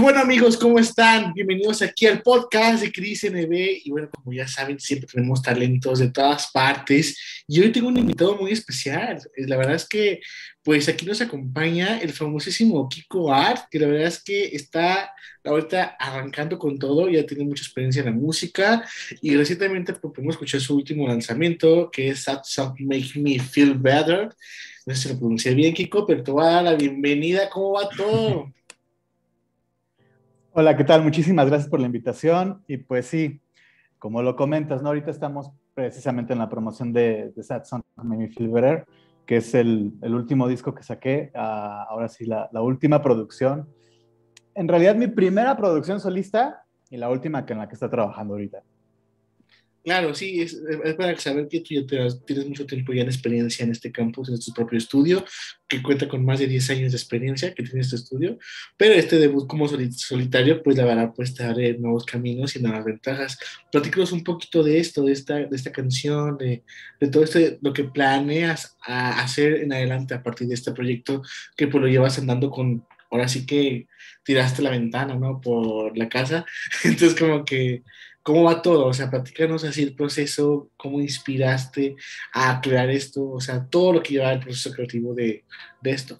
bueno amigos, ¿cómo están? Bienvenidos aquí al podcast de Cris NB. Y bueno, como ya saben, siempre tenemos talentos de todas partes. Y hoy tengo un invitado muy especial. La verdad es que, pues aquí nos acompaña el famosísimo Kiko Art, que la verdad es que está ahorita arrancando con todo, ya tiene mucha experiencia en la música. Y recientemente pues, pudimos escuchar su último lanzamiento, que es That Song Make Me Feel Better. No sé si lo pronuncié bien, Kiko, pero te voy a dar la bienvenida. ¿Cómo va todo? Hola, ¿qué tal? Muchísimas gracias por la invitación. Y pues sí, como lo comentas, ¿no? ahorita estamos precisamente en la promoción de, de Sad Feel Better, que es el, el último disco que saqué, uh, ahora sí, la, la, última producción. En realidad, mi primera producción solista y la última que en la que está trabajando ahorita. Claro, sí, es, es, para saber que tú ya te, tienes mucho tiempo ya de experiencia en este campus, en tu propio estudio, que cuenta con más de 10 años de experiencia que tiene este estudio, pero este debut como solitario, pues la verdad, pues te abre nuevos caminos y nuevas ventajas. Platícanos un poquito de esto, de esta, de esta canción, de, todo esto, lo que planeas hacer en adelante a partir de este proyecto, que pues lo llevas andando con, ahora sí que tiraste la ventana, ¿no? Por la casa, entonces como que ¿Cómo va todo? O sea, platícanos así el proceso, cómo inspiraste a crear esto, o sea, todo lo que lleva el proceso creativo de, de esto.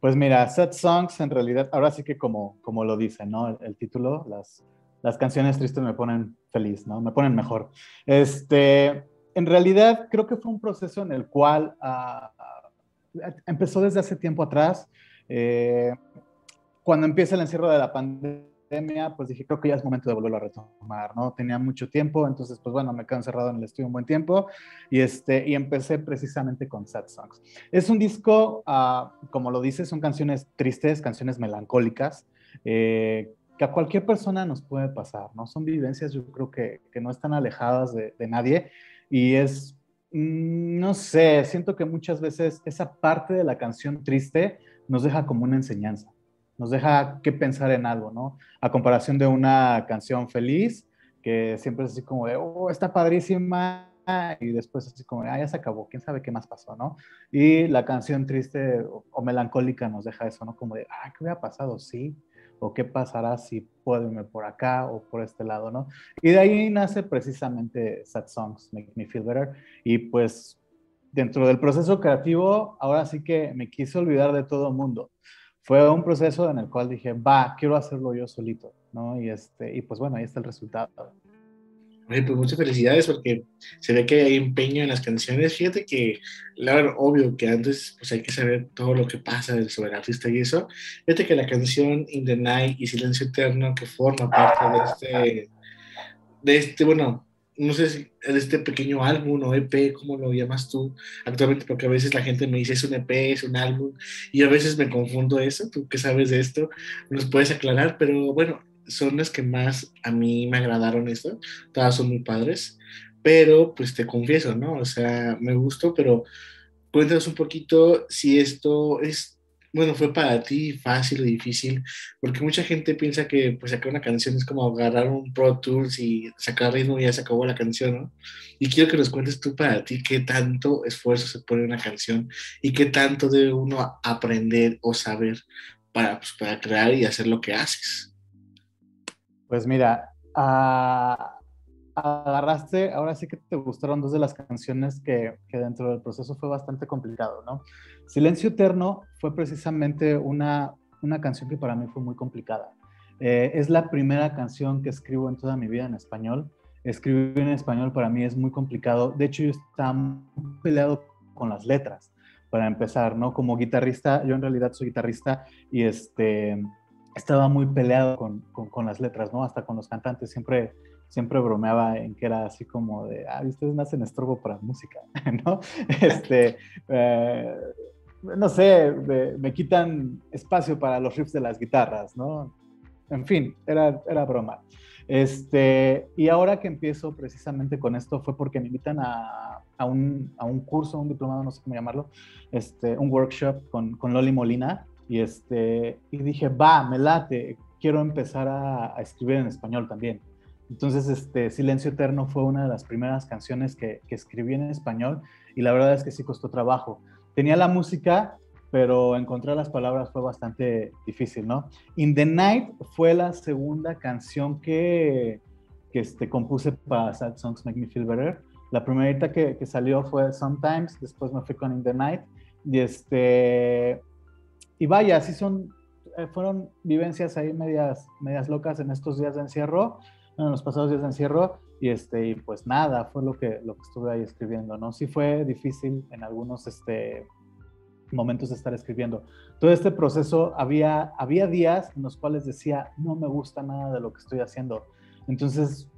Pues mira, Sad Songs en realidad, ahora sí que como, como lo dice, ¿no? El, el, título, las, las canciones tristes me ponen feliz, ¿no? Me ponen mejor. Este, en realidad creo que fue un proceso en el cual uh, empezó desde hace tiempo atrás. Eh, cuando empieza el encierro de la pandemia, pues dije, creo que ya es momento de volverlo a retomar, ¿no? Tenía mucho tiempo, entonces, pues bueno, me quedé encerrado en el estudio un buen tiempo y, este, y empecé precisamente con Sad Songs. Es un disco, uh, como lo dices, son canciones tristes, canciones melancólicas, eh, que a cualquier persona nos puede pasar, ¿no? Son vivencias, yo creo que, que no están alejadas de, de nadie y es, mm, no sé, siento que muchas veces esa parte de la canción triste nos deja como una enseñanza nos deja que pensar en algo, ¿no? A comparación de una canción feliz, que siempre es así como de, oh, está padrísima, y después así como, ah, ya se acabó, quién sabe qué más pasó, ¿no? Y la canción triste o, melancólica nos deja eso, ¿no? Como de, ah, ¿qué hubiera pasado? Sí, o qué pasará si puedo irme por acá o por este lado, ¿no? Y de ahí nace precisamente Sad Songs, Make Me Feel Better, y pues dentro del proceso creativo, ahora sí que me quise olvidar de todo el mundo fue un proceso en el cual dije, va, quiero hacerlo yo solito, ¿no? Y, este, y pues bueno, ahí está el resultado. Oye, pues muchas felicidades porque se ve que hay empeño en las canciones. Fíjate que, claro, obvio que antes pues hay que saber todo lo que pasa sobre el artista y eso. Fíjate que la canción In the Night y Silencio Eterno que forma parte de este, de este, bueno, no sé si es este pequeño álbum o EP, ¿cómo lo llamas tú actualmente? Porque a veces la gente me dice es un EP, es un álbum, y a veces me confundo eso, tú que sabes de esto, nos puedes aclarar, pero bueno, son las que más a mí me agradaron esto, todas son muy padres, pero pues te confieso, ¿no? O sea, me gustó, pero cuéntanos un poquito si esto es bueno, fue para ti fácil o difícil? Porque mucha gente piensa que pues sacar una canción es como agarrar un Pro Tools y sacar ritmo y ya se acabó la canción, ¿no? Y quiero que nos cuentes tú para ti qué tanto esfuerzo se pone en una canción y qué tanto debe uno aprender o saber para, pues, para crear y hacer lo que haces. Pues mira, uh, agarraste, ahora sí que te gustaron dos de las canciones que, que dentro del proceso fue bastante complicado, ¿no? Silencio Eterno fue precisamente una, una canción que para mí fue muy complicada. Eh, es la primera canción que escribo en toda mi vida en español. Escribir en español para mí es muy complicado. De hecho, yo estaba muy peleado con las letras, para empezar, ¿no? Como guitarrista, yo en realidad soy guitarrista y este, estaba muy peleado con, con, con las letras, ¿no? Hasta con los cantantes. Siempre, siempre bromeaba en que era así como de, ah, ustedes me hacen estorbo para música, ¿no? Este, eh, no sé, me, quitan espacio para los riffs de las guitarras, ¿no? En fin, era, era broma. Este, y ahora que empiezo precisamente con esto fue porque me invitan a, a, un, a un, curso, un diplomado, no sé cómo llamarlo, este, un workshop con, con Loli Molina. Y, este, y dije, va, me late, quiero empezar a, a, escribir en español también. Entonces, este, Silencio Eterno fue una de las primeras canciones que, que escribí en español y la verdad es que sí costó trabajo tenía la música, pero encontrar las palabras fue bastante difícil, ¿no? In the Night fue la segunda canción que, que este, compuse para Sad Songs Make Me Feel Better. La primerita que, que, salió fue Sometimes, después me fui con In the Night. Y, este, y vaya, así son, eh, fueron vivencias ahí medias, medias locas en estos días de encierro, en los pasados días de encierro. Y, este, y pues nada, fue lo que, lo que estuve ahí escribiendo, ¿no? Sí fue difícil en algunos este, momentos de estar escribiendo. Todo este proceso, había, había días en los cuales decía, no me gusta nada de lo que estoy haciendo. Entonces,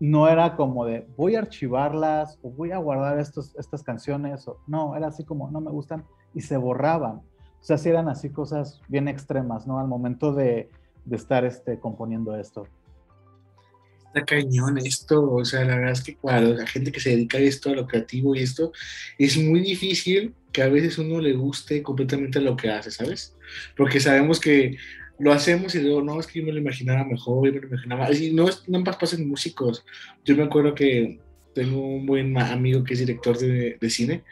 no era como de, voy a archivarlas o voy a guardar estos, estas canciones. O, no, era así como, no me gustan y se borraban. O sea, sí eran así cosas bien extremas, ¿no? Al momento de, de estar este, componiendo esto está cañón esto, o sea, la verdad es que para la gente que se dedica a esto, a lo creativo y esto, es muy difícil que a veces uno le guste completamente lo que hace, ¿sabes? Porque sabemos que lo hacemos y luego, no, es que yo me lo imaginaba mejor, yo me lo imaginaba, así, no, no pasa en músicos, yo me acuerdo que tengo un buen amigo que es director de, de cine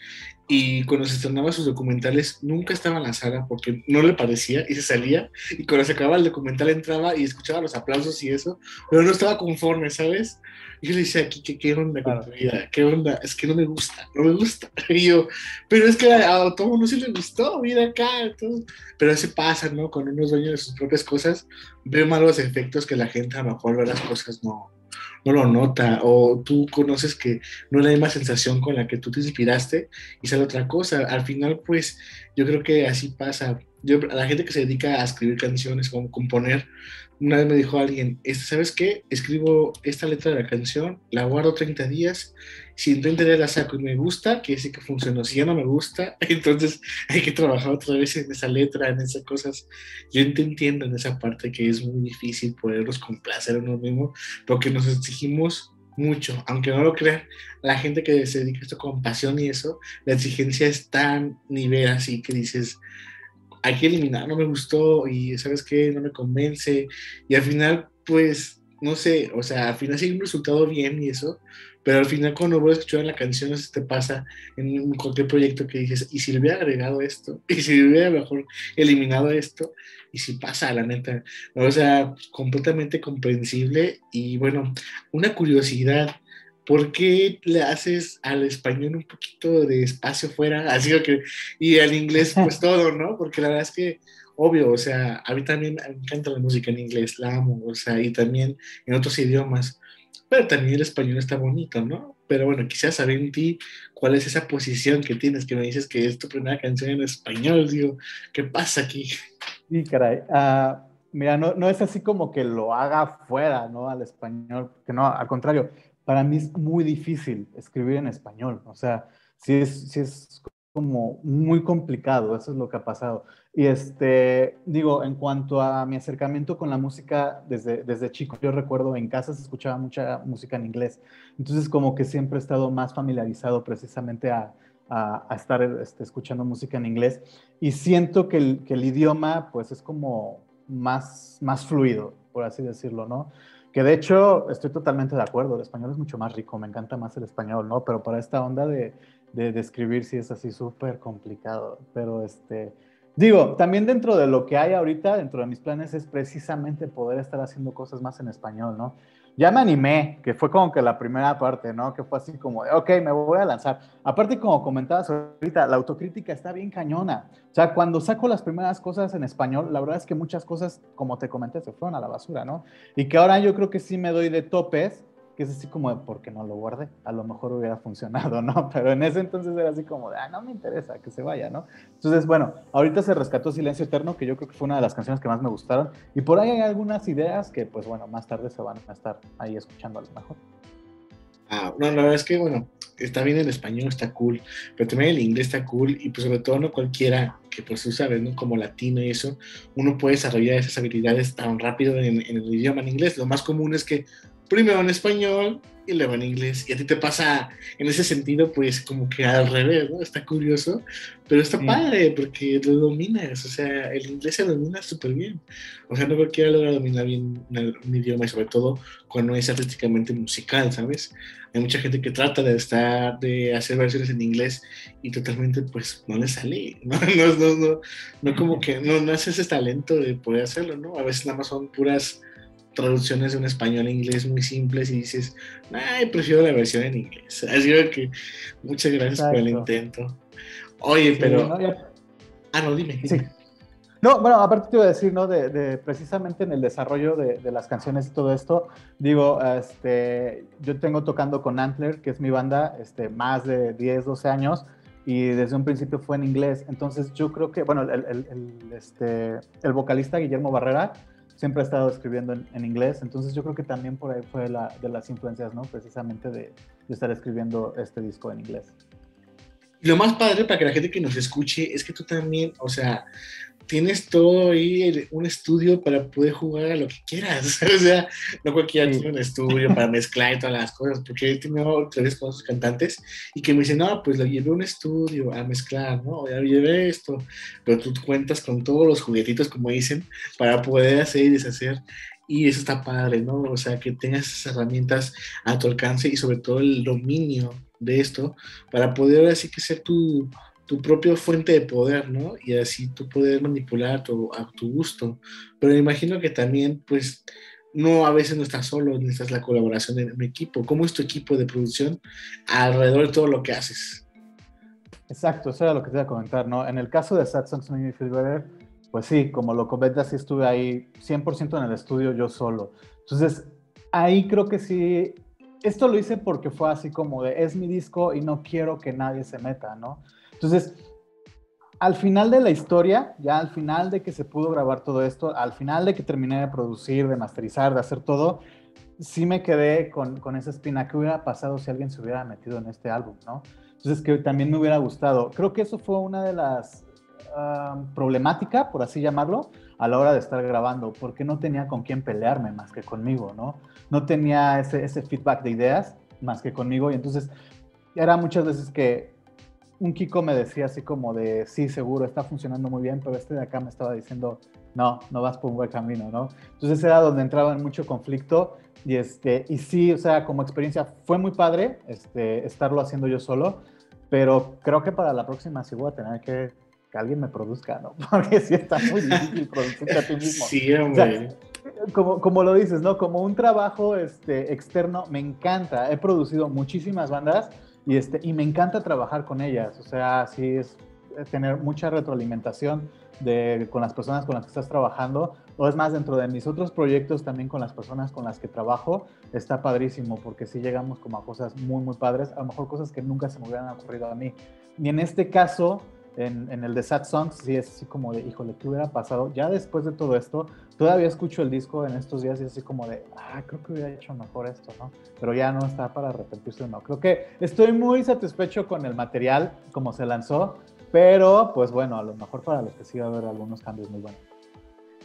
y cuando se estrenaba sus documentales nunca estaba en la sala porque no le parecía y se salía y cuando se acababa el documental entraba y escuchaba los aplausos y eso, pero no estaba conforme, ¿sabes? Y yo le decía, ¿qué, qué onda con tu vida? ¿Qué onda? Es que no me gusta, no me gusta. Y yo, pero es que a, todo mundo sí le gustó, mira acá. Todo. Pero así pasa, ¿no? Con unos dueños de sus propias cosas, ve malos efectos que la gente a lo mejor ve las cosas no, no lo nota o tú conoces que no es la misma sensación con la que tú te inspiraste y sale otra cosa. Al final, pues yo creo que así pasa. Yo, a la gente que se dedica a escribir canciones o componer, una vez me dijo alguien, este, ¿sabes qué? Escribo esta letra de la canción, la guardo 30 días, si en 30 días la saco y me gusta, que sí que funcionó, si ya no me gusta, entonces hay que trabajar otra vez en esa letra, en esas cosas. Yo te entiendo en esa parte que es muy difícil poderlos complacer a uno mismo, porque nos exigimos mucho, aunque no lo crean, la gente que se dedica a esto con pasión y eso, la exigencia es tan nivel así que dices, hay que eliminar, no me gustó y sabes qué, no me convence. Y al final, pues, no sé, o sea, al final hay un resultado bien y eso, pero al final cuando vuelves a escuchar la canción, eso te pasa en cualquier proyecto que dices, ¿y si le hubiera agregado esto? ¿Y si le hubiera mejor eliminado esto? Y si pasa, la neta, o sea, completamente comprensible y bueno, una curiosidad ¿por qué le haces al español un poquito de espacio fuera? Así que, y al inglés, pues todo, ¿no? Porque la verdad es que, obvio, o sea, a mí también me encanta la música en inglés, la amo, o sea, y también en otros idiomas, pero también el español está bonito, ¿no? Pero bueno, quisiera saber en ti cuál es esa posición que tienes, que me dices que es tu primera canción en español, digo, ¿qué pasa aquí? Sí, caray. Uh, mira, no, no es así como que lo haga fuera, ¿no? Al español, que no, al contrario para mí es muy difícil escribir en español. O sea, sí es, sí es como muy complicado, eso es lo que ha pasado. Y este, digo, en cuanto a mi acercamiento con la música desde, desde chico, yo recuerdo en casa se escuchaba mucha música en inglés, entonces como que siempre he estado más familiarizado precisamente a, a, estar este, escuchando música en inglés y siento que el, que el idioma pues es como más, más fluido, por así decirlo, ¿no? Que de hecho estoy totalmente de acuerdo, el español es mucho más rico, me encanta más el español, ¿no? Pero para esta onda de, de, escribir sí es así súper complicado. Pero este, digo, también dentro de lo que hay ahorita, dentro de mis planes es precisamente poder estar haciendo cosas más en español, ¿no? ya me animé, que fue como que la primera parte, ¿no? Que fue así como, ok, me voy a lanzar. Aparte, como comentabas ahorita, la autocrítica está bien cañona. O sea, cuando saco las primeras cosas en español, la verdad es que muchas cosas, como te comenté, se fueron a la basura, ¿no? Y que ahora yo creo que sí me doy de topes que es así como, ¿por qué no lo guardé? A lo mejor hubiera funcionado, ¿no? Pero en ese entonces era así como, de, ah, no me interesa, que se vaya, ¿no? Entonces, bueno, ahorita se rescató Silencio Eterno, que yo creo que fue una de las canciones que más me gustaron. Y por ahí hay algunas ideas que, pues bueno, más tarde se van a estar ahí escuchando a lo mejor. Ah, no, la verdad es que, bueno, está bien el español, está cool, pero también el inglés está cool y pues sobre todo no cualquiera que pues tú sabes, ¿no? Como latino y eso, uno puede desarrollar esas habilidades tan rápido en, en el idioma en inglés. Lo más común es que primero en español y luego en inglés. Y a ti te pasa en ese sentido, pues como que al revés, ¿no? Está curioso, pero está padre porque lo dominas, o sea, el inglés se domina súper bien. O sea, no cualquiera logra dominar bien un, idioma y sobre todo cuando es artísticamente musical, ¿sabes? Hay mucha gente que trata de estar, de hacer versiones en inglés y totalmente pues no le sale, ¿no? No, no, no, no como que no, no hace ese talento de poder hacerlo, ¿no? A veces nada más son puras traducciones de un español a inglés muy simples y dices, ay, prefiero la versión en inglés. Así que muchas gracias por el intento. Oye, pero... Ah, no, dime. Sí. No, bueno, aparte te iba a decir, ¿no? De, precisamente en el desarrollo de, de, las canciones y todo esto, digo, este, yo tengo tocando con Antler, que es mi banda, este, más de 10, 12 años, y desde un principio fue en inglés. Entonces yo creo que, bueno, el, el, el este, el vocalista Guillermo Barrera, siempre ha estado escribiendo en, inglés, entonces yo creo que también por ahí fue la, de las influencias, ¿no? Precisamente de, de, estar escribiendo este disco en inglés. Lo más padre para que la gente que nos escuche es que tú también, o sea, tienes todo ahí, un estudio para poder jugar a lo que quieras. o sea, no cualquiera tiene un estudio para mezclar y todas las cosas, porque he tenido tres con sus cantantes y que me dicen, no, pues lo llevé a un estudio a mezclar, ¿no? Ya llevé esto, pero tú cuentas con todos los juguetitos, como dicen, para poder hacer y deshacer. Y eso está padre, ¿no? O sea, que tengas esas herramientas a tu alcance y sobre todo el dominio de esto para poder así que ser tu, tu propia fuente de poder, ¿no? Y así tú poder manipular tu, a tu gusto. Pero me imagino que también, pues, no a veces no estás solo, necesitas la colaboración de un equipo. ¿Cómo es tu equipo de producción alrededor de todo lo que haces? Exacto, eso era lo que te iba a comentar, ¿no? En el caso de Sad Songs Make Better, pues sí, como lo comentas, sí estuve ahí 100% en el estudio yo solo. Entonces, ahí creo que sí, esto lo hice porque fue así como de, es mi disco y no quiero que nadie se meta, ¿no? Entonces, al final de la historia, ya al final de que se pudo grabar todo esto, al final de que terminé de producir, de masterizar, de hacer todo, sí me quedé con, esa espina. ¿Qué hubiera pasado si alguien se hubiera metido en este álbum, no? Entonces, que también me hubiera gustado. Creo que eso fue una de las uh, problemáticas, por así llamarlo, a la hora de estar grabando, porque no tenía con quién pelearme más que conmigo, ¿no? No tenía ese, ese feedback de ideas más que conmigo, y entonces era muchas veces que un Kiko me decía así como de, sí, seguro, está funcionando muy bien, pero este de acá me estaba diciendo, no, no vas por un buen camino, ¿no? Entonces era donde entraba en mucho conflicto y, este, y sí, o sea, como experiencia fue muy padre este, estarlo haciendo yo solo, pero creo que para la próxima sí voy a tener que que alguien me produzca, ¿no? Porque sí está muy difícil producirte a ti mismo. Sí, hombre. como, como lo dices, ¿no? Como un trabajo este, externo, me encanta. He producido muchísimas bandas y, este, y me encanta trabajar con ellas, o sea, sí es tener mucha retroalimentación de, con las personas con las que estás trabajando, o es más, dentro de mis otros proyectos también con las personas con las que trabajo, está padrísimo, porque sí llegamos como a cosas muy, muy padres, a lo mejor cosas que nunca se me hubieran ocurrido a mí. Y en este caso, en, el de Sad Songs sí es así como de, híjole, ¿qué hubiera pasado? Ya después de todo esto, todavía escucho el disco en estos días y es así como de, ah, creo que hubiera hecho mejor esto, ¿no? Pero ya no está para arrepentirse no. Creo que estoy muy satisfecho con el material, como se lanzó, pero pues bueno, a lo mejor para los que sí va a haber algunos cambios muy buenos.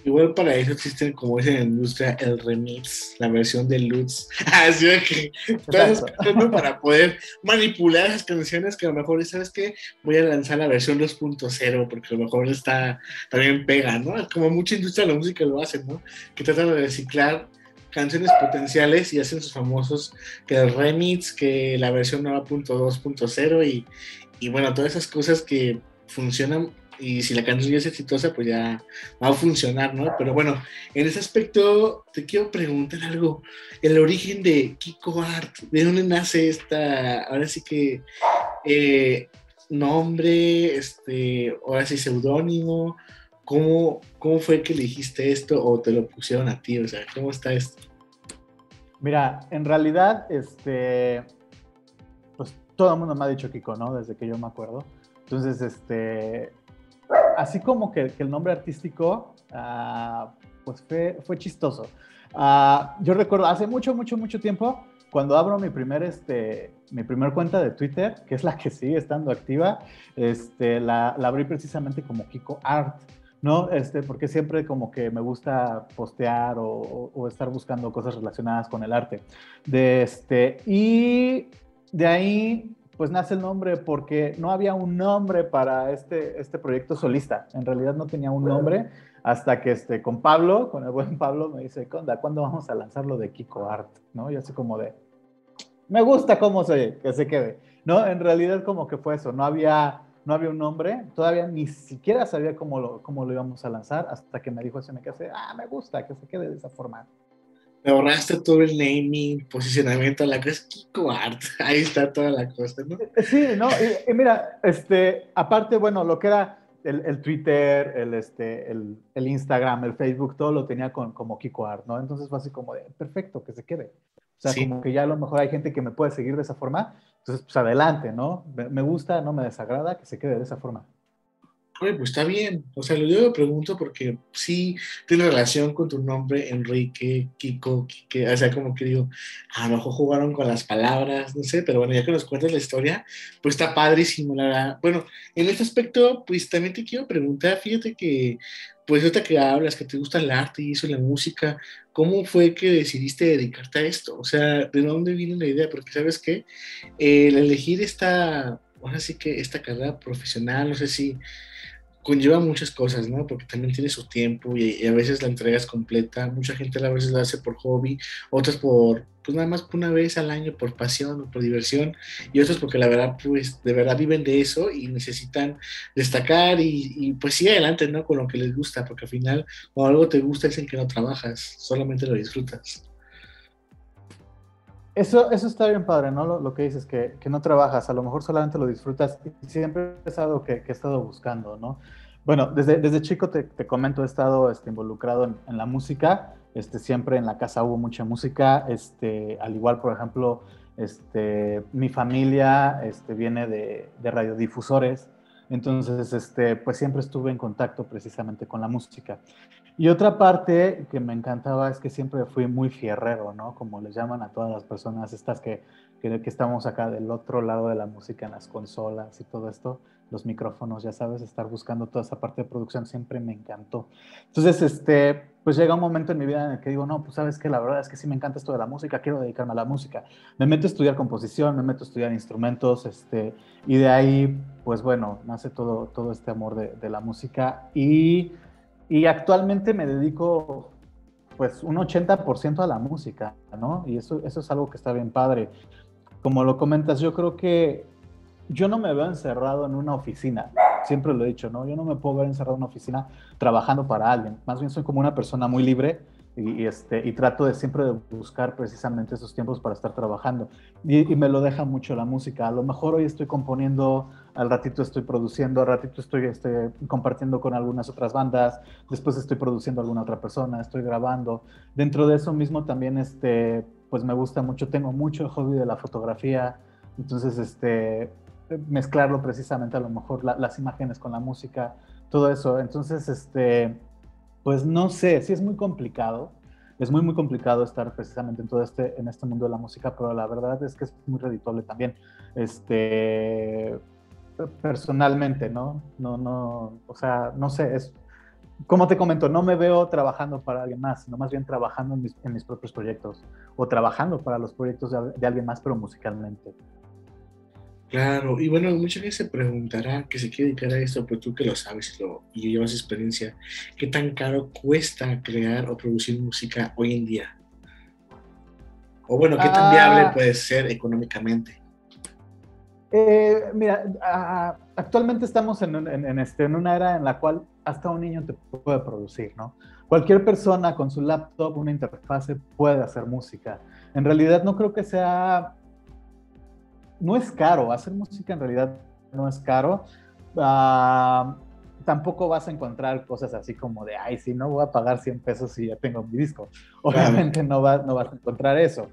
Igual para eso existen, como dicen en la industria, el remix, la versión de Lutz. Así que estás para poder manipular esas canciones que a lo mejor, ¿sabes qué? Voy a lanzar la versión 2.0 porque a lo mejor está también pega, ¿no? Como mucha industria de la música lo hace, ¿no? Que tratan de reciclar canciones potenciales y hacen sus famosos que el remix, que la versión 9.2.0 y, y bueno, todas esas cosas que funcionan y si la canción es exitosa, pues ya va a funcionar, ¿no? Pero bueno, en ese aspecto te quiero preguntar algo. El origen de Kiko Art, ¿de dónde nace esta, ahora sí que, eh, nombre, este, ahora sí, seudónimo? ¿Cómo, ¿Cómo fue que elegiste esto o te lo pusieron a ti? O sea, ¿cómo está esto? Mira, en realidad, este, pues todo el mundo me ha dicho Kiko, ¿no? Desde que yo me acuerdo. Entonces, este, así como que, el nombre artístico, ah, pues fue, chistoso. Ah, yo recuerdo hace mucho, mucho, mucho tiempo, cuando abro mi primer, este, mi primer cuenta de Twitter, que es la que sigue estando activa, este, la, abrí precisamente como Kiko Art, ¿no? Este, porque siempre como que me gusta postear o, o, estar buscando cosas relacionadas con el arte. De este, y de ahí pues nace el nombre porque no había un nombre para este, este proyecto solista. En realidad no tenía un nombre hasta que este, con Pablo, con el buen Pablo, me dice, ¿cuándo vamos a lanzarlo de Kiko Art? ¿No? Y así como de, me gusta cómo se, que se quede. No, en realidad como que fue eso, no había no había un nombre, todavía ni siquiera sabía cómo lo, cómo lo íbamos a lanzar, hasta que me dijo ese me quedé, ah, me gusta que se quede de esa forma. Me ahorraste todo el naming, posicionamiento, la cosa es Kiko Art, ahí está toda la cosa, ¿no? Sí, no, y, mira, este, aparte, bueno, lo que era el, el Twitter, el, este, el, el, Instagram, el Facebook, todo lo tenía con, como Kiko Art, ¿no? Entonces fue así como de, perfecto, que se quede. O sea, como que ya a lo mejor hay gente que me puede seguir de esa forma, entonces, pues adelante, ¿no? Me gusta, no me desagrada que se quede de esa forma. Oye, pues está bien. O sea, lo yo pregunto porque sí tiene relación con tu nombre, Enrique, Kiko, Kike. O sea, como que digo, a lo mejor jugaron con las palabras, no sé, pero bueno, ya que nos cuentas la historia, pues está padrísimo, la verdad. Bueno, en este aspecto, pues también te quiero preguntar, fíjate que, pues ahorita que hablas, que te gusta el arte y eso, la música, ¿cómo fue que decidiste dedicarte a esto? O sea, ¿de dónde vino la idea? Porque sabes que el elegir esta, ahora sí que esta carrera profesional, no sé si conlleva muchas cosas, ¿no? Porque también tiene su tiempo y, a veces la entrega es completa. Mucha gente a veces la hace por hobby, otras por, pues nada más una vez al año por pasión o por diversión, y otros porque la verdad, pues de verdad viven de eso y necesitan destacar y, y pues sí adelante, ¿no? Con lo que les gusta, porque al final cuando algo te gusta es en que no trabajas, solamente lo disfrutas. Eso, eso está bien padre, ¿no? Lo, que dices, que, que, no trabajas, a lo mejor solamente lo disfrutas y siempre es algo que, que he estado buscando, ¿no? Bueno, desde, desde chico te, te comento, he estado este, involucrado en, en, la música, este, siempre en la casa hubo mucha música, este, al igual, por ejemplo, este, mi familia este, viene de, de radiodifusores, entonces, este, pues siempre estuve en contacto precisamente con la música. Y otra parte que me encantaba es que siempre fui muy fierrero, ¿no? Como les llaman a todas las personas estas que, que, que, estamos acá del otro lado de la música en las consolas y todo esto, los micrófonos, ya sabes, estar buscando toda esa parte de producción siempre me encantó. Entonces, este, pues llega un momento en mi vida en el que digo, no, pues sabes que la verdad es que sí me encanta esto de la música, quiero dedicarme a la música. Me meto a estudiar composición, me meto a estudiar instrumentos, este, y de ahí, pues bueno, nace todo, todo este amor de, de la música y, y actualmente me dedico pues un 80% a la música, ¿no? Y eso, eso es algo que está bien padre. Como lo comentas, yo creo que yo no me veo encerrado en una oficina, siempre lo he dicho, ¿no? Yo no me puedo ver encerrado en una oficina trabajando para alguien, más bien soy como una persona muy libre y, este, y trato de siempre de buscar precisamente esos tiempos para estar trabajando. Y, me lo deja mucho la música. A lo mejor hoy estoy componiendo, al ratito estoy produciendo, al ratito estoy este, compartiendo con algunas otras bandas, después estoy produciendo a alguna otra persona, estoy grabando. Dentro de eso mismo también, este, pues me gusta mucho, tengo mucho el hobby de la fotografía. Entonces, este, mezclarlo precisamente a lo mejor las imágenes con la música, todo eso. Entonces, este, pues no sé, sí es muy complicado. Es muy, muy complicado estar precisamente en todo este, en este mundo de la música, pero la verdad es que es muy redituable también. Este, personalmente, ¿no? No, no, o sea, no sé, es, como te comento, no me veo trabajando para alguien más, sino más bien trabajando en mis, en mis propios proyectos o trabajando para los proyectos de, de alguien más, pero musicalmente. Claro, y bueno, mucha gente se preguntará que se quiere dedicar a esto, pero tú que lo sabes y, lo, y llevas experiencia, ¿qué tan caro cuesta crear o producir música hoy en día? O bueno, ¿qué tan viable ah. puede ser económicamente? Eh, mira, actualmente estamos en, en, este, en una era en la cual hasta un niño te puede producir, ¿no? Cualquier persona con su laptop, una interfase, puede hacer música. En realidad no creo que sea no es caro, hacer música en realidad no es caro. Ah, tampoco vas a encontrar cosas así como de, ay, si no voy a pagar 100 pesos si ya tengo mi disco. Obviamente no, va, no vas a encontrar eso.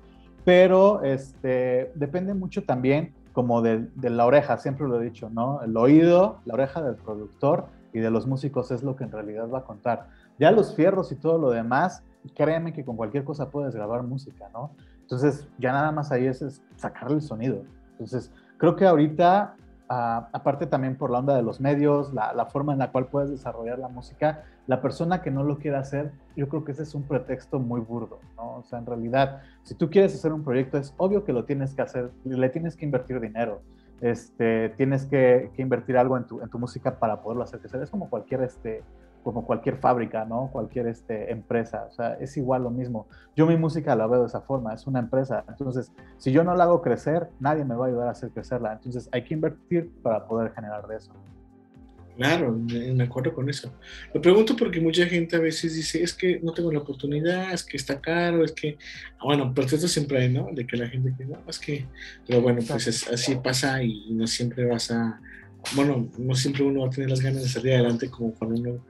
Pero este, depende mucho también como de, la oreja, siempre lo he dicho, ¿no? El oído, la oreja del productor y de los músicos es lo que en realidad va a contar. Ya los fierros y todo lo demás, créeme que con cualquier cosa puedes grabar música, ¿no? Entonces ya nada más ahí es, es sacarle el sonido. Entonces, creo que ahorita aparte también por la onda de los medios, la, forma en la cual puedes desarrollar la música, la persona que no lo quiera hacer, yo creo que ese es un pretexto muy burdo, ¿no? O sea, en realidad, si tú quieres hacer un proyecto, es obvio que lo tienes que hacer, le tienes que invertir dinero, este, tienes que, que invertir algo en tu, en tu, música para poderlo hacer crecer. Es como cualquier este, como cualquier fábrica, ¿no? Cualquier este, empresa, o sea, es igual lo mismo. Yo mi música la veo de esa forma, es una empresa, entonces si yo no la hago crecer, nadie me va a ayudar a hacer crecerla, entonces hay que invertir para poder generar de eso. Claro, me acuerdo con eso. Lo pregunto porque mucha gente a veces dice, es que no tengo la oportunidad, es que está caro, es que, bueno, pero esto siempre hay, ¿no? De que la gente dice, no, es que, pero bueno, pues así pasa y no siempre vas a, bueno, no siempre uno va a tener las ganas de salir adelante como cuando uno,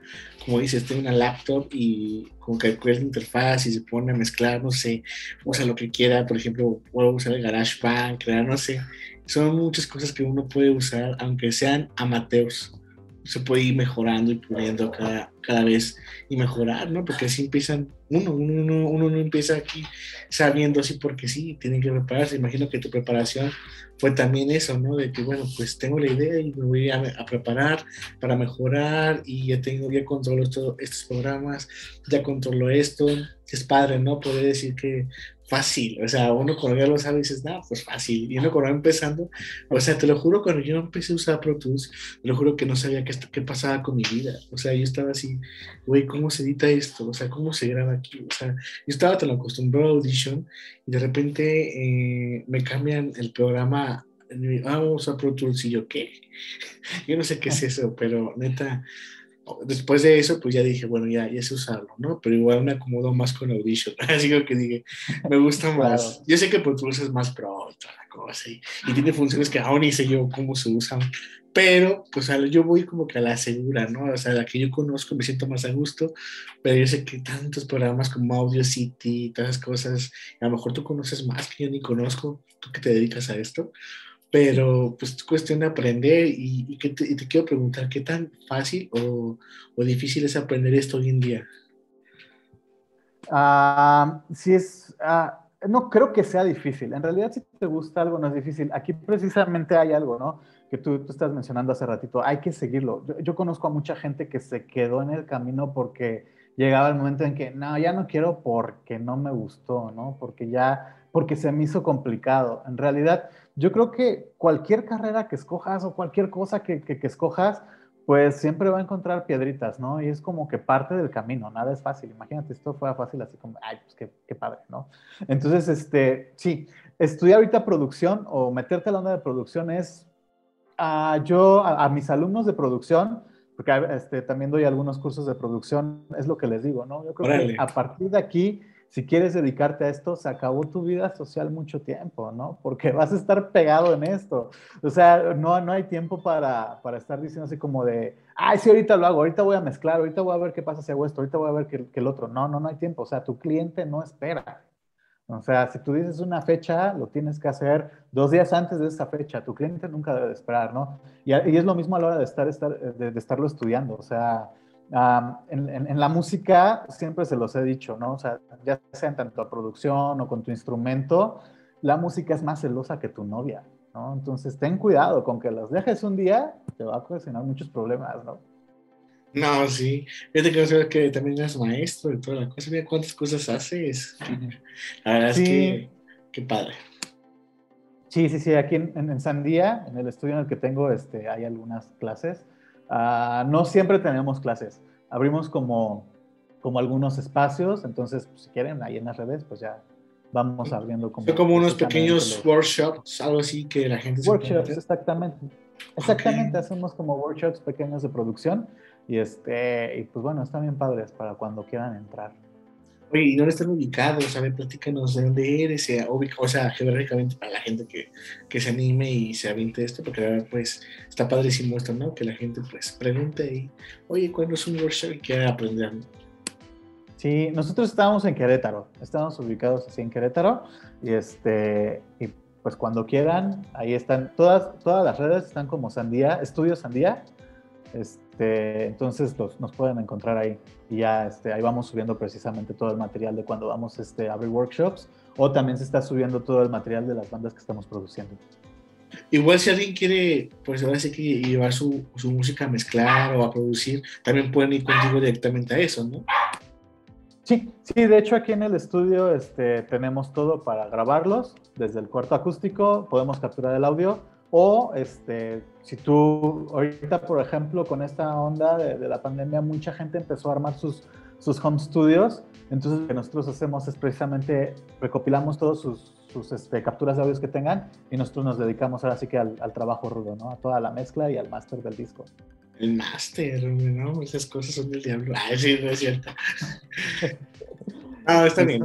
como dices, tiene una laptop y como que la interfaz y se pone a mezclar, no sé, usa lo que quiera, por ejemplo, puedo usar el GarageBand, crear, no sé, son muchas cosas que uno puede usar, aunque sean amateurs, se puede ir mejorando y puliendo cada, cada vez y mejorar, ¿no? Porque así empiezan, uno, uno, uno, no empieza aquí sabiendo así porque sí, tienen que prepararse. Imagino que tu preparación fue también eso, ¿no? De que, bueno, pues tengo la idea y me voy a, a preparar para mejorar y ya tengo, ya controlo todos estos programas, ya controlo esto. Es padre, ¿no? Poder decir que fácil, o sea, uno cuando ya lo sabe dices, no, pues fácil, y uno cuando va empezando, o sea, te lo juro, cuando yo empecé a usar Pro Tools, te lo juro que no sabía qué, qué pasaba con mi vida, o sea, yo estaba así, güey, ¿cómo se edita esto? O sea, ¿cómo se graba aquí? O sea, yo estaba tan acostumbrado a Audition, y de repente eh, me cambian el programa, vamos a Pro Tools, y yo, ¿qué? Yo no sé qué es eso, pero neta, después de eso, pues ya dije, bueno, ya, ya sé usarlo, ¿no? Pero igual me acomodo más con Audition. Así que dije, me gusta más. Yo sé que Pro Tools es más pro, toda la cosa, y, tiene funciones que aún ni sé yo cómo se usan. Pero, pues yo voy como que a la segura, ¿no? O sea, la que yo conozco me siento más a gusto, pero yo sé que tantos programas como Audio City y todas esas cosas, a lo mejor tú conoces más que yo ni conozco, tú que te dedicas a esto, pero pues es cuestión de aprender y, que te, quiero preguntar, ¿qué tan fácil o, o, difícil es aprender esto hoy en día? Uh, sí es, ah, no creo que sea difícil. En realidad si te gusta algo no es difícil. Aquí precisamente hay algo, ¿no? Que tú, tú estás mencionando hace ratito, hay que seguirlo. Yo, yo, conozco a mucha gente que se quedó en el camino porque llegaba el momento en que, no, ya no quiero porque no me gustó, ¿no? Porque ya, porque se me hizo complicado. En realidad, yo creo que cualquier carrera que escojas o cualquier cosa que, que, escojas, pues siempre va a encontrar piedritas, ¿no? Y es como que parte del camino, nada es fácil. Imagínate, esto fuera fácil así como, ay, pues qué, qué padre, ¿no? Entonces, este, sí, estudiar ahorita producción o meterte a la onda de producción es, uh, yo a, mis alumnos de producción, porque este, también doy algunos cursos de producción, es lo que les digo, ¿no? Yo creo que a partir de aquí si quieres dedicarte a esto, se acabó tu vida social mucho tiempo, ¿no? Porque vas a estar pegado en esto. O sea, no, no hay tiempo para, para estar diciendo así como de, ay, sí, ahorita lo hago, ahorita voy a mezclar, ahorita voy a ver qué pasa si hago esto, ahorita voy a ver que, que el otro. No, no, no hay tiempo. O sea, tu cliente no espera. O sea, si tú dices una fecha, lo tienes que hacer dos días antes de esa fecha. Tu cliente nunca debe esperar, ¿no? Y, y, es lo mismo a la hora de, estar, estar de, de estarlo estudiando. O sea, en, la música siempre se los he dicho, ¿no? O sea, ya sea en tanto a producción o con tu instrumento, la música es más celosa que tu novia, ¿no? Entonces ten cuidado con que las dejes un día, te va a ocasionar muchos problemas, ¿no? No, sí. Fíjate que, que también eres maestro y toda la cosa. Mira cuántas cosas haces. La verdad es que, qué padre. Sí, sí, sí. Aquí en, en, Sandía, en el estudio en el que tengo, este, hay algunas clases. Ah, no siempre tenemos clases. Abrimos como, como algunos espacios, entonces pues, si quieren ahí en las redes, pues ya vamos abriendo como... como unos pequeños workshops, algo así que la gente... Workshops, exactamente. Exactamente, hacemos como workshops pequeños de producción y, este, y pues bueno, están bien padres para cuando quieran entrar. Oye, ¿y dónde están ubicados? A ver, platícanos de dónde eres, o sea, geográficamente para la gente que, que, se anime y se aviente esto, porque la verdad, pues, está padrísimo esto, ¿no? Que la gente, pues, pregunte y, oye, ¿cuándo es un workshop y quiere aprender? Sí, nosotros estábamos en Querétaro, estamos ubicados así en Querétaro, y este, y pues cuando quieran, ahí están, todas, todas las redes están como Sandía, Estudio Sandía, este, entonces los, nos pueden encontrar ahí y ya este, ahí vamos subiendo precisamente todo el material de cuando vamos este, a abrir workshops o también se está subiendo todo el material de las bandas que estamos produciendo. igual si alguien quiere, pues ahora sí que llevar su, su música a mezclar o a producir, también pueden ir contigo directamente a eso, ¿no? Sí, sí, de hecho aquí en el estudio este, tenemos todo para grabarlos, desde el cuarto acústico, podemos capturar el audio, o este, si tú, ahorita por ejemplo, con esta onda de, la pandemia, mucha gente empezó a armar sus, sus home studios, entonces lo que nosotros hacemos es precisamente recopilamos todos sus, sus este, capturas de audios que tengan y nosotros nos dedicamos ahora sí que al, al trabajo rudo, ¿no? A toda la mezcla y al máster del disco. El máster, ¿no? Esas cosas son del diablo. Ay, sí, no es cierto. Ah, está bien.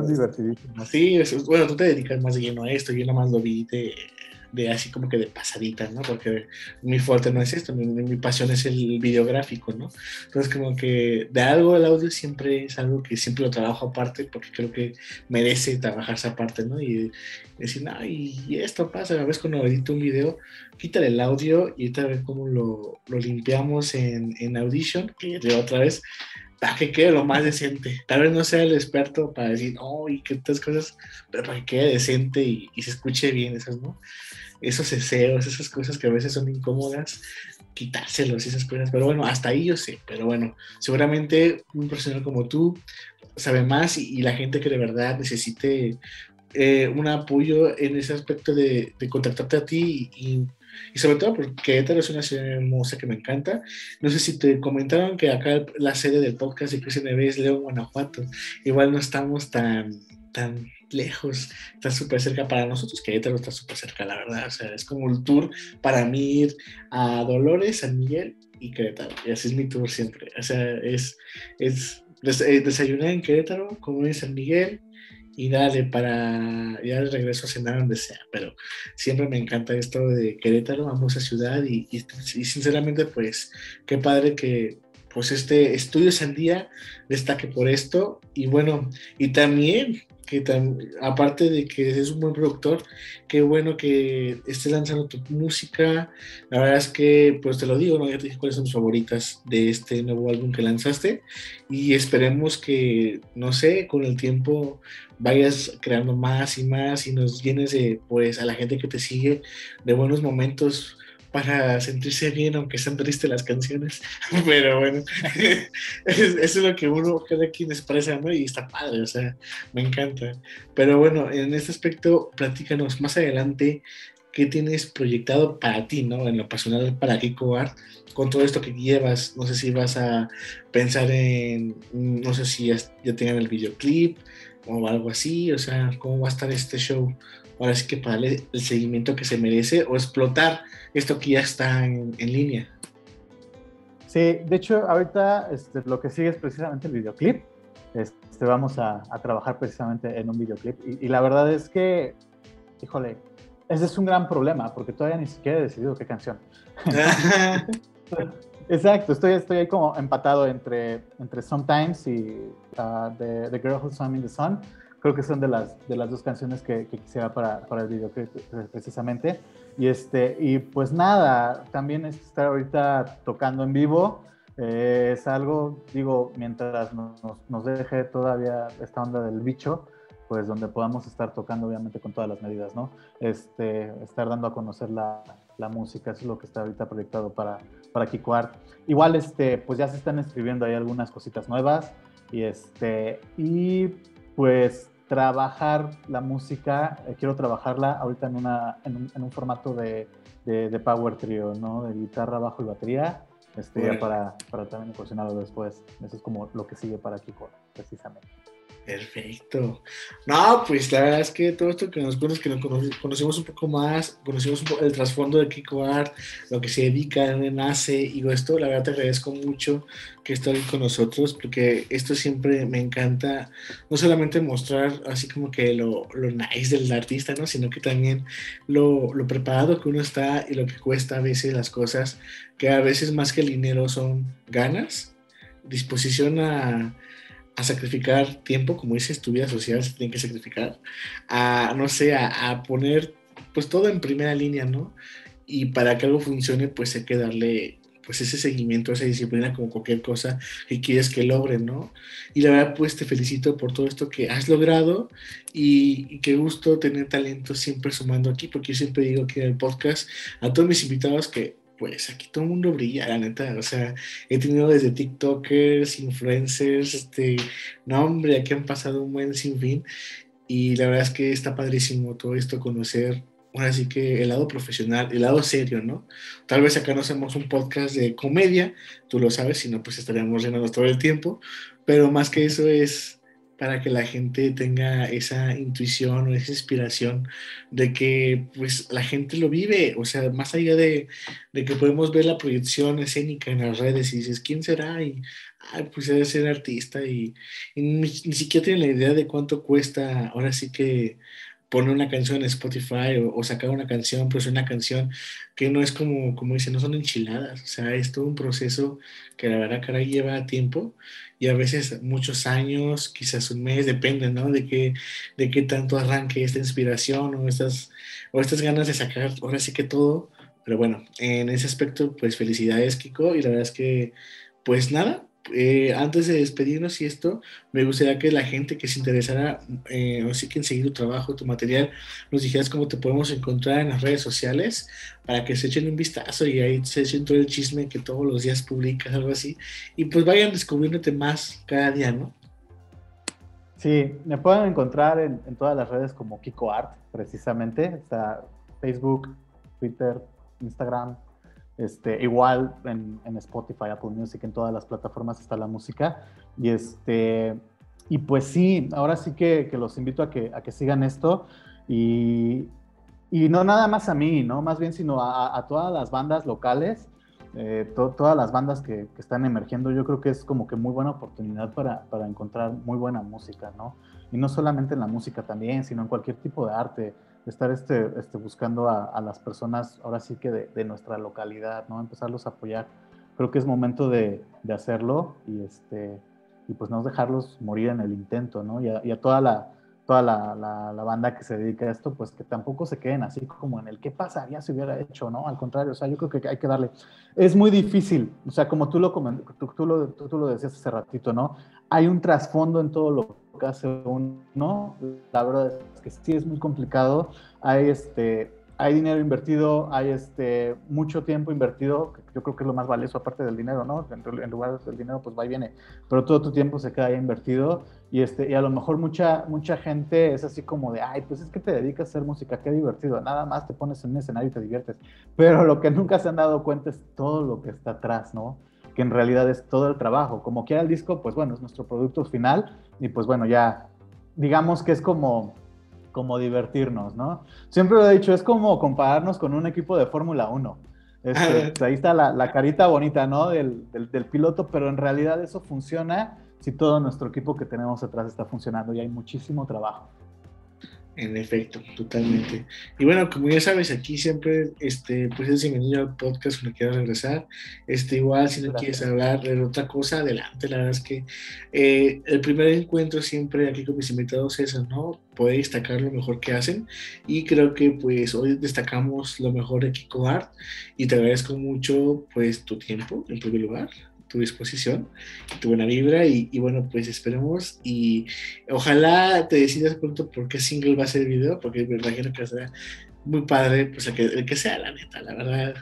Sí, bueno, tú te dedicas más de lleno a esto, yo nada más lo vi de, de así como que de pasadita, ¿no? Porque mi fuerte no es esto, mi, mi, pasión es el videográfico, ¿no? Entonces como que de algo el audio siempre es algo que siempre lo trabajo aparte porque creo que merece trabajarse aparte, ¿no? Y decir, no, y esto pasa, a veces cuando edito un video, quítale el audio y ahorita ver cómo lo, lo limpiamos en, en Audition, que otra vez para que quede lo más decente. Tal vez no sea el experto para decir, oh, y qué otras cosas, pero para que quede decente y, y, se escuche bien esas, ¿no? esos deseos, esas cosas que a veces son incómodas, quitárselos, esas cosas. Pero bueno, hasta ahí yo sé. Pero bueno, seguramente un profesional como tú sabe más y, y la gente que de verdad necesite eh, un apoyo en ese aspecto de, contactarte a ti y, y, sobre todo porque Querétaro es una ciudad hermosa que me encanta. No sé si te comentaron que acá la sede del podcast de Cristian es León, Guanajuato. Igual no estamos tan, tan lejos, está súper cerca para nosotros, Querétaro está súper cerca, la verdad, o sea, es como el tour para mí ir a Dolores, San Miguel y Querétaro, y así es mi tour siempre, o sea, es, es eh, desayunar en Querétaro, comer en San Miguel, y dale para ya regreso a cenar donde sea, pero siempre me encanta esto de Querétaro, amo esa ciudad y, y, y sinceramente pues qué padre que pues este estudio Sandía destaque por esto y bueno, y también que aparte de que es un buen productor, qué bueno que estés lanzando tu música. La verdad es que, pues te lo digo, ¿no? ya te dije cuáles son tus favoritas de este nuevo álbum que lanzaste y esperemos que, no sé, con el tiempo vayas creando más y más y nos llenes de, pues, a la gente que te sigue de buenos momentos para sentirse bien, aunque sean tristes las canciones. Pero bueno, eso es lo que uno, cada quien expresa, ¿no? Y está padre, o sea, me encanta. Pero bueno, en este aspecto, platícanos más adelante qué tienes proyectado para ti, ¿no? En lo personal, para Kiko Art, con todo esto que llevas. No sé si vas a pensar en, no sé si ya, ya tengan el videoclip o algo así, o sea, cómo va a estar este show ahora sí que para darle el seguimiento que se merece o explotar esto que ya está en, en línea. Sí, de hecho, ahorita este, lo que sigue es precisamente el videoclip. Este, vamos a, a trabajar precisamente en un videoclip. Y, y, la verdad es que, híjole, ese es un gran problema porque todavía ni siquiera he decidido qué canción. Exacto, estoy, estoy ahí como empatado entre, entre Sometimes y uh, the, the Girl Who Swam in the Sun creo que son de las, de las dos canciones que, que quisiera para, para el videoclip precisamente. Y, este, y pues nada, también estar ahorita tocando en vivo eh, es algo, digo, mientras nos, nos, deje todavía esta onda del bicho, pues donde podamos estar tocando obviamente con todas las medidas, ¿no? Este, estar dando a conocer la, la música, eso es lo que está ahorita proyectado para, para Kiko Art. Igual, este, pues ya se están escribiendo ahí algunas cositas nuevas y este, y pues trabajar la música, eh, quiero trabajarla ahorita en, una, en, un, en un formato de, de, de, power trio, ¿no? De guitarra, bajo y batería, este, bueno. para, para también incursionarlo después. Eso es como lo que sigue para Kiko, precisamente. Perfecto. No, pues la verdad es que todo esto que nos que nos conocemos un poco más, conocimos un poco el trasfondo de Kiko Art, lo que se dedica, dónde nace, y esto, la verdad te agradezco mucho que estés con nosotros, porque esto siempre me encanta, no solamente mostrar así como que lo, lo nice del artista, ¿no? Sino que también lo, lo preparado que uno está y lo que cuesta a veces las cosas, que a veces más que el dinero son ganas, disposición a a sacrificar tiempo, como dices, tu vida social se tiene que sacrificar, a, no sé, a, a, poner pues todo en primera línea, ¿no? Y para que algo funcione, pues hay que darle pues ese seguimiento, esa disciplina como cualquier cosa que quieres que logren, ¿no? Y la verdad, pues te felicito por todo esto que has logrado y, y qué gusto tener talento siempre sumando aquí, porque yo siempre digo que en el podcast a todos mis invitados que pues aquí todo el mundo brilla, la neta. O sea, he tenido desde TikTokers, influencers, este, no, hombre, aquí han pasado un buen sinfín. Y la verdad es que está padrísimo todo esto, conocer, ahora sí que el lado profesional, el lado serio, ¿no? Tal vez acá no hacemos un podcast de comedia, tú lo sabes, si no, pues estaríamos llenos todo el tiempo. Pero más que eso es para que la gente tenga esa intuición o esa inspiración de que pues la gente lo vive, o sea, más allá de, de que podemos ver la proyección escénica en las redes y dices, ¿quién será? Y, ay, pues debe ser artista y, y ni, ni, siquiera tienen la idea de cuánto cuesta, ahora sí que poner una canción en Spotify o, o, sacar una canción, pues una canción que no es como, como dicen, no son enchiladas, o sea, es todo un proceso que la verdad, caray, lleva tiempo y a veces muchos años, quizás un mes, depende, ¿no? De qué, de qué tanto arranque esta inspiración o estas, o estas ganas de sacar ahora sí que todo, pero bueno, en ese aspecto, pues felicidades, Kiko, y la verdad es que, pues nada, eh, antes de despedirnos y esto, me gustaría que la gente que se interesara, eh, o sí que en seguir tu trabajo, tu material, nos dijeras cómo te podemos encontrar en las redes sociales para que se echen un vistazo y ahí se echen todo el chisme que todos los días publicas, algo así, y pues vayan descubriéndote más cada día, ¿no? Sí, me pueden encontrar en, en todas las redes como Kiko Art, precisamente, está Facebook, Twitter, Instagram, este, igual en, Spotify, Apple Music, en todas las plataformas está la música. Y, este, y pues sí, ahora sí que, los invito a que, a que sigan esto. Y, y, no nada más a mí, ¿no? Más bien, sino a, todas las bandas locales, eh, to, todas las bandas que, que, están emergiendo. Yo creo que es como que muy buena oportunidad para, para encontrar muy buena música, ¿no? Y no solamente en la música también, sino en cualquier tipo de arte estar este, este, buscando a, a, las personas, ahora sí que de, de, nuestra localidad, ¿no? Empezarlos a apoyar. Creo que es momento de, de hacerlo y, este, y pues no dejarlos morir en el intento, ¿no? Y a, toda, la, toda la, la, banda que se dedica a esto, pues que tampoco se queden así como en el qué pasaría si hubiera hecho, ¿no? Al contrario, o sea, yo creo que hay que darle. Es muy difícil, o sea, como tú lo, tú, tú lo, tú, tú lo decías hace ratito, ¿no? Hay un trasfondo en todo lo que uno, la verdad es que sí es muy complicado, hay, este, hay dinero invertido, hay este, mucho tiempo invertido, yo creo que es lo más valioso aparte del dinero, ¿no? En lugar del dinero pues va y viene, pero todo tu tiempo se queda ahí invertido y, este, y a lo mejor mucha, mucha gente es así como de, ay, pues es que te dedicas a hacer música, qué divertido, nada más te pones en un escenario y te diviertes, pero lo que nunca se han dado cuenta es todo lo que está atrás, ¿no? Que en realidad es todo el trabajo. Como quiera el disco, pues bueno, es nuestro producto final y pues bueno, ya digamos que es como, como divertirnos, ¿no? Siempre lo he dicho, es como compararnos con un equipo de Fórmula 1. Este, pues ahí está la, la, carita bonita, ¿no? Del, del, del, piloto, pero en realidad eso funciona si todo nuestro equipo que tenemos atrás está funcionando y hay muchísimo trabajo. En efecto, totalmente. Y bueno, como ya sabes, aquí siempre, este, pues es bienvenido al podcast cuando quieras regresar. Este, igual, si no Gracias. quieres hablar de otra cosa, adelante. La verdad es que eh, el primer encuentro siempre aquí con mis invitados es eso, ¿no? Poder destacar lo mejor que hacen. Y creo que, pues, hoy destacamos lo mejor de Kiko Art. Y te agradezco mucho, pues, tu tiempo, en primer lugar tu disposición, tu buena vibra y, bueno, pues esperemos y ojalá te decidas pronto por qué single va a ser el video, porque me imagino que será muy padre, pues el que, el que sea, la neta, la verdad,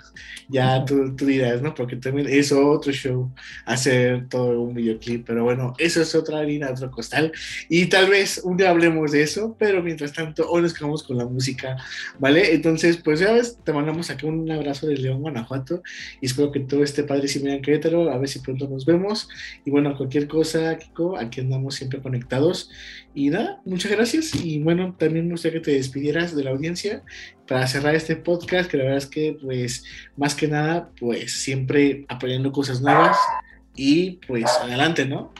ya tú, tú, dirás, ¿no? Porque también es otro show hacer todo un videoclip, pero bueno, eso es otra harina, otro costal, y tal vez un día hablemos de eso, pero mientras tanto, hoy nos quedamos con la música, ¿vale? Entonces, pues ya ves, te mandamos aquí un abrazo de León, Guanajuato, y espero que todo esté padre si en Querétaro, a ver si pronto nos vemos, y bueno, cualquier cosa, Kiko, aquí andamos siempre conectados, y nada, muchas gracias, y bueno, también me gustaría que te despidieras de la audiencia, para cerrar este podcast, que la verdad es que, pues, más que nada, pues, siempre apoyando cosas nuevas y, pues, adelante, ¿no?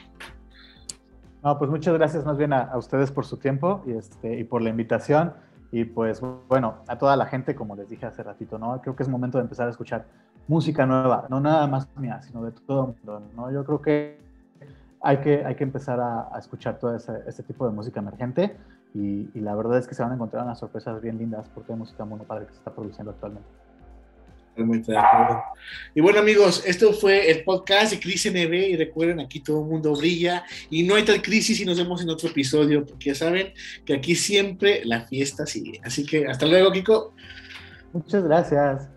No, pues muchas gracias más bien a, ustedes por su tiempo y, este, y por la invitación. Y pues, bueno, a toda la gente, como les dije hace ratito, ¿no? Creo que es momento de empezar a escuchar música nueva, no nada más mía, sino de todo el mundo, ¿no? Yo creo que hay que, hay que empezar a, a escuchar todo ese, ese tipo de música emergente y, y, la verdad es que se van a encontrar unas sorpresas bien lindas porque hay música muy padre que se está produciendo actualmente. Totalmente de acuerdo. Y bueno, amigos, esto fue el podcast de Crisis NB. Y recuerden, aquí todo el mundo brilla y no hay tal crisis. Y nos vemos en otro episodio, porque ya saben que aquí siempre la fiesta sigue. Así que hasta luego, Kiko. Muchas gracias.